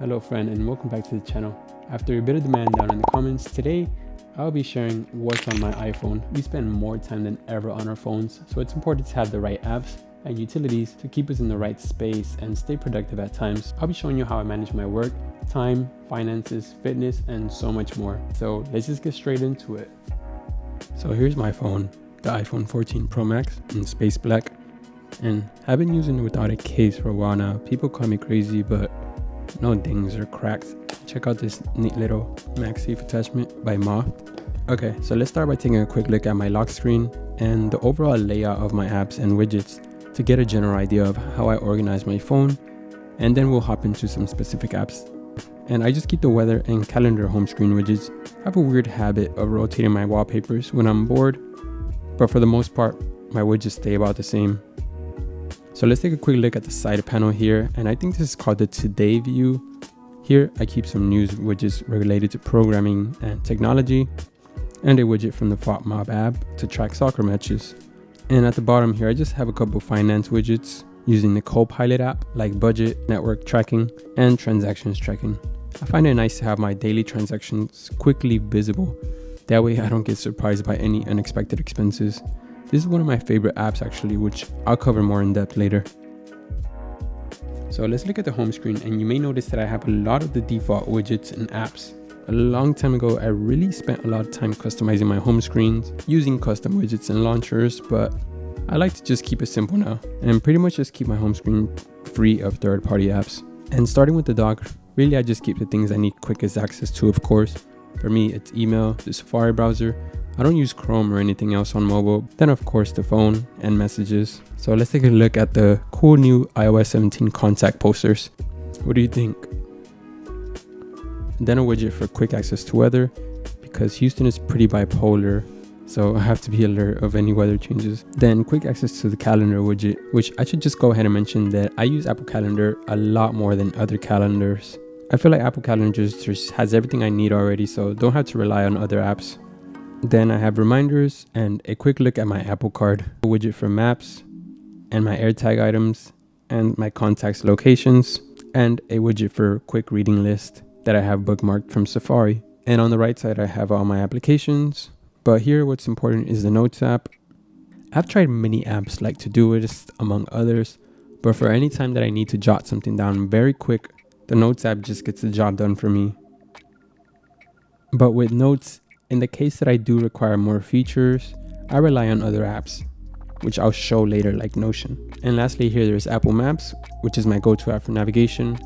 Hello friend and welcome back to the channel. After a bit of demand down in the comments, today I'll be sharing what's on my iPhone. We spend more time than ever on our phones, so it's important to have the right apps and utilities to keep us in the right space and stay productive at times. I'll be showing you how I manage my work, time, finances, fitness, and so much more. So let's just get straight into it. So here's my phone, the iPhone 14 Pro Max in space black. And I've been using it without a case for a while now. People call me crazy, but no dings or cracks. Check out this neat little MagSafe attachment by MOFT. Okay, so let's start by taking a quick look at my lock screen and the overall layout of my apps and widgets to get a general idea of how I organize my phone and then we'll hop into some specific apps. And I just keep the weather and calendar home screen widgets. I have a weird habit of rotating my wallpapers when I'm bored, but for the most part, my widgets stay about the same. So let's take a quick look at the side panel here. And I think this is called the Today view. Here, I keep some news widgets related to programming and technology and a widget from the FotMob app to track soccer matches. And at the bottom here, I just have a couple finance widgets using the Copilot app like budget, net worth tracking, and transactions tracking. I find it nice to have my daily transactions quickly visible. That way I don't get surprised by any unexpected expenses. This is one of my favorite apps actually, which I'll cover more in depth later. So let's look at the home screen and you may notice that I have a lot of the default widgets and apps. A long time ago, I really spent a lot of time customizing my home screens, using custom widgets and launchers, but I like to just keep it simple now and pretty much just keep my home screen free of third-party apps. And starting with the dock, really I just keep the things I need quickest access to of course. For me, it's email, the Safari browser, I don't use Chrome or anything else on mobile. Then of course the phone and messages. So let's take a look at the cool new iOS 17 contact posters. What do you think? Then a widget for quick access to weather because Houston is pretty bipolar so I have to be alert of any weather changes. Then quick access to the calendar widget, which I should just go ahead and mention that I use Apple Calendar a lot more than other calendars. I feel like Apple Calendar just has everything I need already, so don't have to rely on other apps. Then I have reminders and a quick look at my Apple Card, a widget for maps and my AirTag items and my contacts locations and a widget for quick reading list that I have bookmarked from Safari. And on the right side, I have all my applications. But here, what's important is the Notes app. I've tried many apps like Todoist, among others, but for any time that I need to jot something down very quick, the Notes app just gets the job done for me. But with Notes, in the case that I do require more features, I rely on other apps, which I'll show later like Notion. And lastly here there's Apple Maps, which is my go-to app for navigation,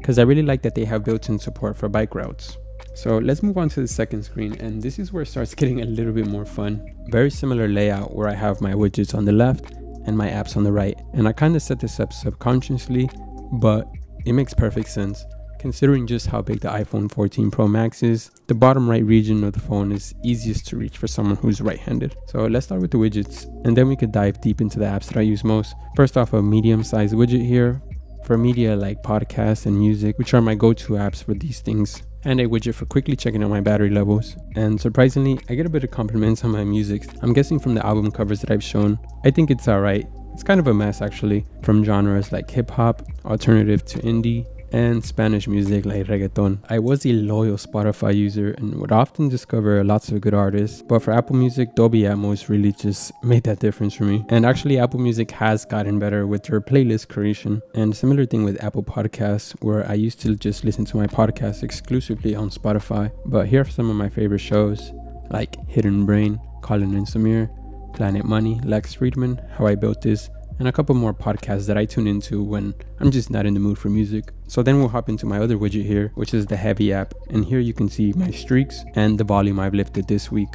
because I really like that they have built-in support for bike routes. So let's move on to the second screen and this is where it starts getting a little bit more fun. Very similar layout where I have my widgets on the left and my apps on the right. And I kind of set this up subconsciously, but it makes perfect sense. Considering just how big the iPhone 14 Pro Max is, the bottom right region of the phone is easiest to reach for someone who's right-handed. So let's start with the widgets, and then we could dive deep into the apps that I use most. First off, a medium-sized widget here for media like podcasts and music, which are my go-to apps for these things and a widget for quickly checking out my battery levels. And surprisingly, I get a bit of compliments on my music. I'm guessing from the album covers that I've shown. I think it's alright. It's kind of a mess actually, from genres like hip hop, alternative to indie, and Spanish music like reggaeton. I was a loyal Spotify user and would often discover lots of good artists, but for Apple Music, Dolby Atmos really just made that difference for me. And actually, Apple Music has gotten better with their playlist creation. And similar thing with Apple Podcasts, where I used to just listen to my podcasts exclusively on Spotify. But here are some of my favorite shows like Hidden Brain, Colin and Samir, Planet Money, Lex Fridman, How I Built This, and a couple more podcasts that I tune into when I'm just not in the mood for music. So then we'll hop into my other widget here, which is the Hevy app. And here you can see my streaks and the volume I've lifted this week.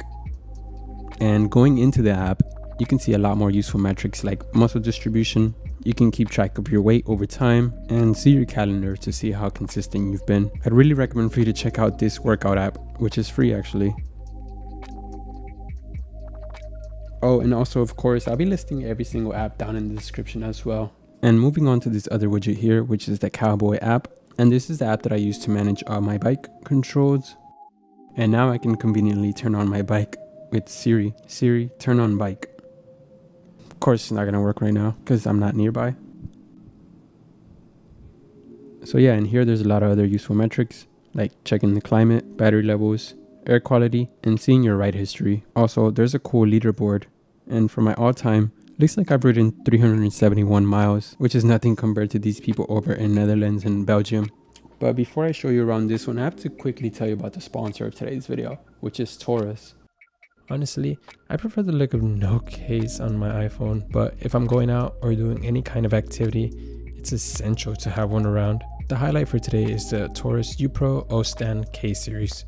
And going into the app, you can see a lot more useful metrics like muscle distribution. You can keep track of your weight over time and see your calendar to see how consistent you've been. I'd really recommend for you to check out this workout app, which is free actually. Oh, and also, of course, I'll be listing every single app down in the description as well. And moving on to this other widget here, which is the Cowboy app. And this is the app that I use to manage all my bike controls. And now I can conveniently turn on my bike with Siri. Siri, turn on bike. Of course, it's not going to work right now because I'm not nearby. So yeah, and here there's a lot of other useful metrics like checking the climate, battery levels, air quality, and seeing your ride history. Also, there's a cool leaderboard. And for my all time, looks like I've ridden 371 miles, which is nothing compared to these people over in Netherlands and Belgium. But before I show you around this one, I have to quickly tell you about the sponsor of today's video, which is Torras. Honestly, I prefer the look of no case on my iPhone, but if I'm going out or doing any kind of activity, it's essential to have one around. The highlight for today is the Torras UPro Ostand K series.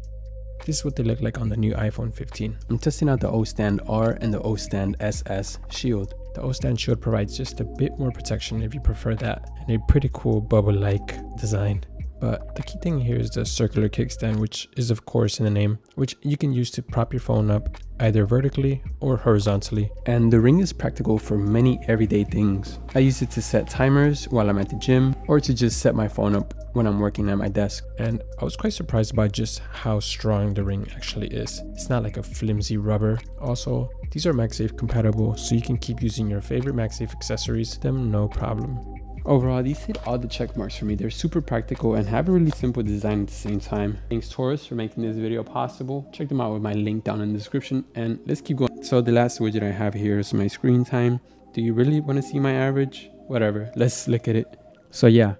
This is what they look like on the new iPhone 15. I'm testing out the Ostand R and the Ostand SS Shield. The Ostand Shield provides just a bit more protection if you prefer that, and a pretty cool bubble-like design. But the key thing here is the circular kickstand, which is of course in the name, which you can use to prop your phone up either vertically or horizontally. And the ring is practical for many everyday things. I use it to set timers while I'm at the gym or to just set my phone up when I'm working at my desk. And I was quite surprised by just how strong the ring actually is. It's not like a flimsy rubber. Also, these are MagSafe compatible, so you can keep using your favorite MagSafe accessories, to them no problem. Overall, these hit all the check marks for me. They're super practical and have a really simple design at the same time. Thanks Torras for making this video possible. Check them out with my link down in the description and let's keep going. So the last widget I have here is my screen time. Do you really want to see my average? Whatever, let's look at it. So yeah,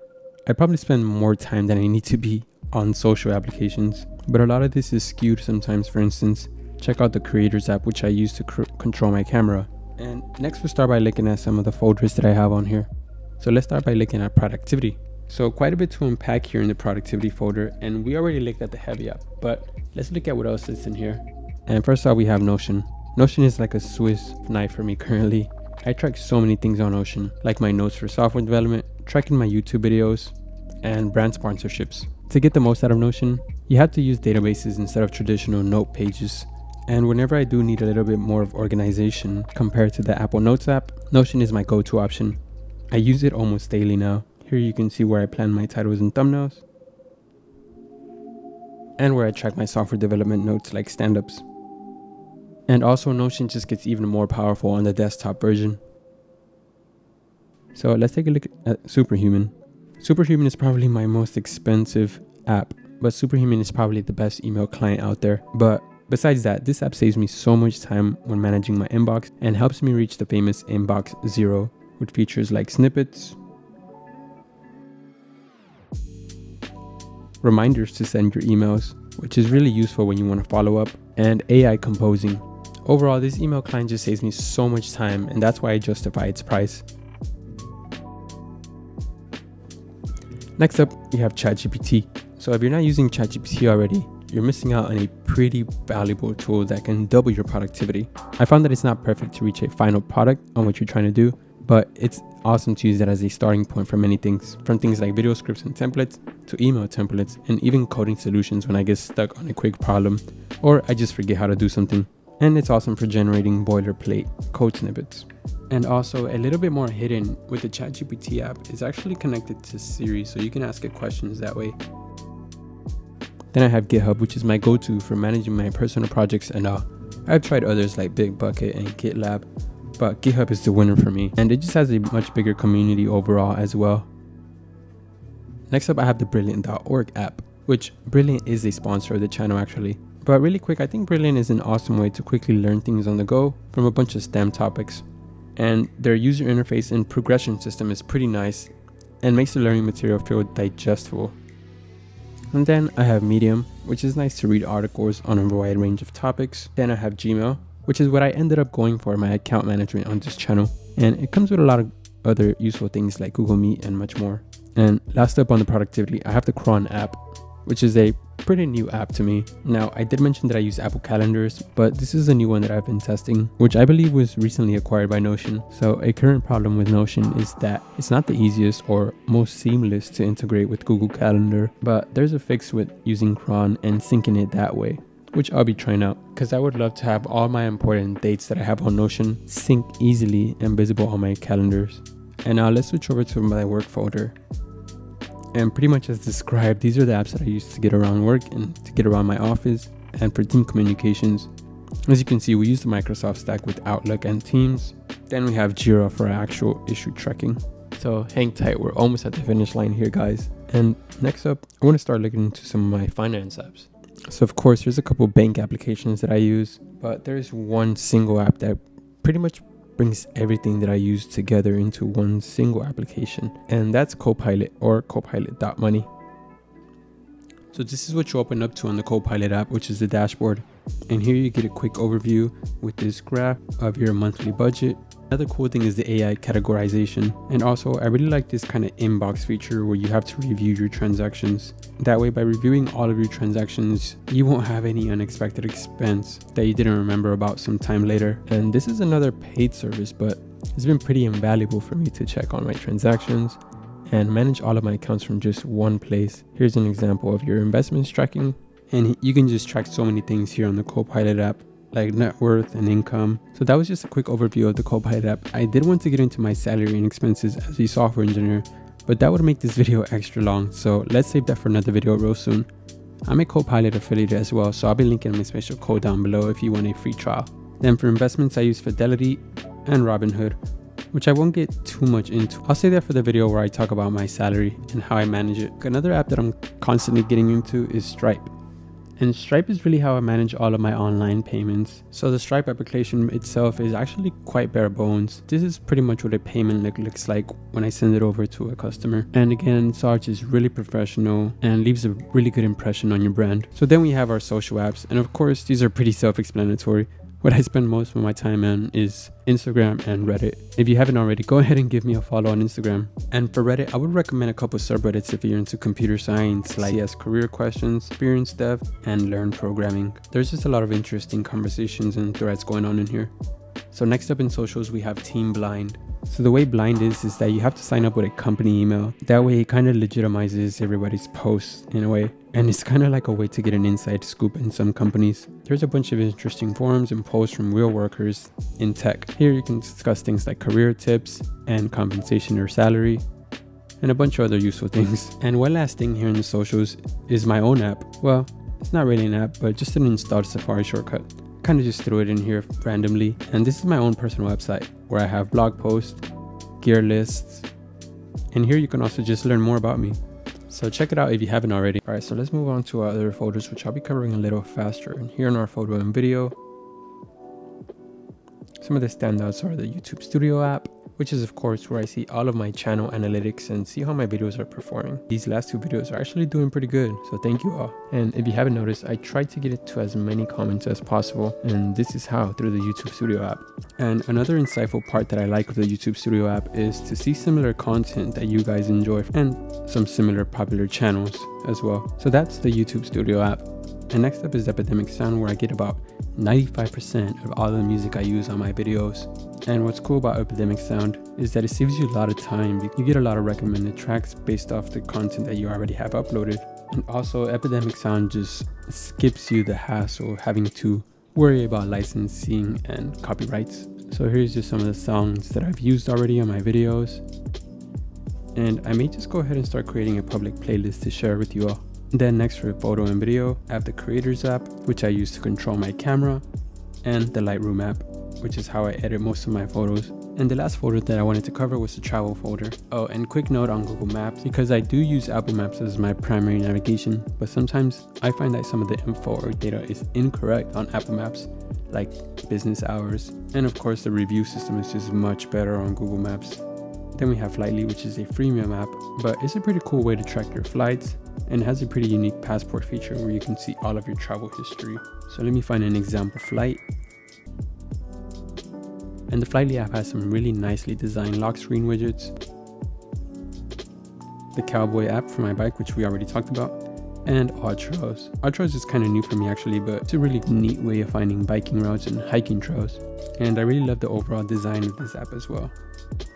I probably spend more time than I need to be on social applications, but a lot of this is skewed sometimes. For instance, check out the creators app, which I use to control my camera. And next we'll start by looking at some of the folders that I have on here. So let's start by looking at productivity. So quite a bit to unpack here in the productivity folder and we already looked at the Hevy app, but let's look at what else is in here. And first off, we have Notion. Notion is like a Swiss knife for me currently. I track so many things on Notion, like my notes for software development, tracking my YouTube videos, and brand sponsorships. To get the most out of Notion, you have to use databases instead of traditional note pages. And whenever I do need a little bit more of organization compared to the Apple Notes app, Notion is my go-to option. I use it almost daily now. Here you can see where I plan my titles and thumbnails and where I track my software development notes like stand-ups. And also Notion just gets even more powerful on the desktop version. So let's take a look at Superhuman. Superhuman is probably my most expensive app, but Superhuman is probably the best email client out there. But besides that, this app saves me so much time when managing my inbox and helps me reach the famous inbox zero with features like snippets, reminders to send your emails, which is really useful when you want to follow up, and AI composing. Overall, this email client just saves me so much time, and that's why I justify its price. Next up, we have ChatGPT. So if you're not using ChatGPT already, you're missing out on a pretty valuable tool that can double your productivity. I found that it's not perfect to reach a final product on what you're trying to do, but it's awesome to use that as a starting point for many things, from things like video scripts and templates to email templates and even coding solutions when I get stuck on a quick problem or I just forget how to do something. And it's awesome for generating boilerplate code snippets. And also a little bit more hidden with the ChatGPT app is actually connected to Siri so you can ask it questions that way. Then I have GitHub which is my go-to for managing my personal projects and uh, I've tried others like Bitbucket and GitLab but GitHub is the winner for me and it just has a much bigger community overall as well. Next up I have the Brilliant.org app, which Brilliant is a sponsor of the channel actually. But really quick, I think Brilliant is an awesome way to quickly learn things on the go from a bunch of STEM topics. And their user interface and progression system is pretty nice and makes the learning material feel digestible. And then I have Medium, which is nice to read articles on a wide range of topics. Then I have Gmail, which is what I ended up going for my account management on this channel. And it comes with a lot of other useful things like Google Meet and much more. And last up on the productivity, I have the Cron app, which is a pretty new app to me. Now, I did mention that I use Apple Calendars, but this is a new one that I've been testing, which I believe was recently acquired by Notion. So a current problem with Notion is that it's not the easiest or most seamless to integrate with Google Calendar, but there's a fix with using Cron and syncing it that way which I'll be trying out because I would love to have all my important dates that I have on Notion sync easily and visible on my calendars. And now let's switch over to my work folder. And pretty much as described, these are the apps that I use to get around work and to get around my office and for team communications. As you can see, we use the Microsoft stack with Outlook and Teams. Then we have Jira for our actual issue tracking. So hang tight, we're almost at the finish line here, guys. And next up, I want to start looking into some of my finance apps. So of course, there's a couple bank applications that I use, but there's one single app that pretty much brings everything that I use together into one single application, and that's Copilot or Copilot.money. So this is what you open up to on the Copilot app, which is the dashboard. And here you get a quick overview with this graph of your monthly budget. Another cool thing is the AI categorization. And also I really like this kind of inbox feature where you have to review your transactions. That way by reviewing all of your transactions, you won't have any unexpected expense that you didn't remember about some time later. And this is another paid service, but it's been pretty invaluable for me to check on my transactions and manage all of my accounts from just one place. Here's an example of your investments tracking. And you can just track so many things here on the Copilot app, like net worth and income. So that was just a quick overview of the Copilot app. I did want to get into my salary and expenses as a software engineer, but that would make this video extra long. So let's save that for another video real soon. I'm a Copilot affiliate as well, so I'll be linking my special code down below if you want a free trial. Then for investments, I use Fidelity and Robinhood which I won't get too much into. I'll say that for the video where I talk about my salary and how I manage it. Another app that I'm constantly getting into is Stripe. And Stripe is really how I manage all of my online payments. So the Stripe application itself is actually quite bare bones. This is pretty much what a payment look, looks like when I send it over to a customer. And again, Sarge is really professional and leaves a really good impression on your brand. So then we have our social apps. And of course, these are pretty self-explanatory. What I spend most of my time on is Instagram and Reddit. If you haven't already, go ahead and give me a follow on Instagram. And for Reddit, I would recommend a couple subreddits if you're into computer science, like CS career questions, experience dev, and learn programming. There's just a lot of interesting conversations and threads going on in here. So next up in socials, we have Team Blind. So the way Blind is, is that you have to sign up with a company email. That way it kind of legitimizes everybody's posts in a way. And it's kind of like a way to get an inside scoop in some companies. There's a bunch of interesting forums and posts from real workers in tech. Here you can discuss things like career tips and compensation or salary and a bunch of other useful things. And one last thing here in the socials is my own app. Well, it's not really an app, but just an installed Safari shortcut kind of just threw it in here randomly. And this is my own personal website where I have blog posts, gear lists, and here you can also just learn more about me. So check it out if you haven't already. All right, so let's move on to our other folders, which I'll be covering a little faster. And here in our photo and video, some of the standouts are the YouTube Studio app, which is of course where I see all of my channel analytics and see how my videos are performing. These last two videos are actually doing pretty good, so thank you all. And if you haven't noticed, I tried to get it to as many comments as possible, and this is how, through the YouTube Studio app. And another insightful part that I like of the YouTube Studio app is to see similar content that you guys enjoy and some similar popular channels as well. So that's the YouTube Studio app. And next up is Epidemic Sound where I get about 95% of all the music I use on my videos. And what's cool about Epidemic Sound is that it saves you a lot of time. You get a lot of recommended tracks based off the content that you already have uploaded. And also Epidemic Sound just skips you the hassle of having to worry about licensing and copyrights. So here's just some of the songs that I've used already on my videos. And I may just go ahead and start creating a public playlist to share with you all. Then next for photo and video, I have the Creators app, which I use to control my camera, and the Lightroom app, which is how I edit most of my photos. And the last folder that I wanted to cover was the travel folder. Oh, and quick note on Google Maps, because I do use Apple Maps as my primary navigation, but sometimes I find that some of the info or data is incorrect on Apple Maps, like business hours. And of course the review system is just much better on Google Maps. Then we have Flighty, which is a freemium app, but it's a pretty cool way to track your flights and has a pretty unique passport feature where you can see all of your travel history. So let me find an example flight. And the Flighty app has some really nicely designed lock screen widgets. The Cowboy app for my bike, which we already talked about, and AllTrails. AllTrails is kind of new for me actually, but it's a really neat way of finding biking routes and hiking trails. And I really love the overall design of this app as well.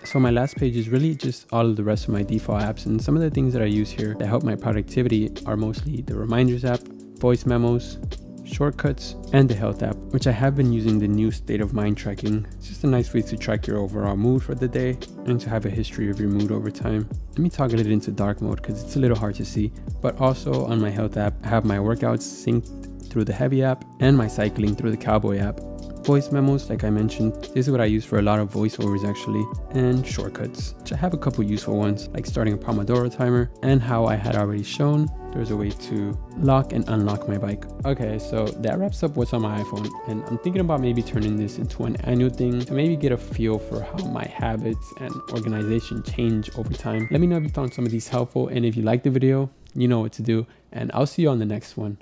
So my last page is really just all of the rest of my default apps and some of the things that I use here that help my productivity are mostly the reminders app, voice memos, shortcuts, and the health app, which I have been using the new state of mind tracking. It's just a nice way to track your overall mood for the day and to have a history of your mood over time. Let me toggle it into dark mode because it's a little hard to see, but also on my health app, I have my workouts synced through the Hevy app and my cycling through the cowboy app. Voice memos, like I mentioned. This is what I use for a lot of voiceovers actually, and shortcuts, which I have a couple useful ones, like starting a Pomodoro timer, and how I had already shown, there's a way to lock and unlock my bike. Okay, so that wraps up what's on my iPhone, and I'm thinking about maybe turning this into an annual thing to maybe get a feel for how my habits and organization change over time. Let me know if you found some of these helpful, and if you liked the video, you know what to do, and I'll see you on the next one.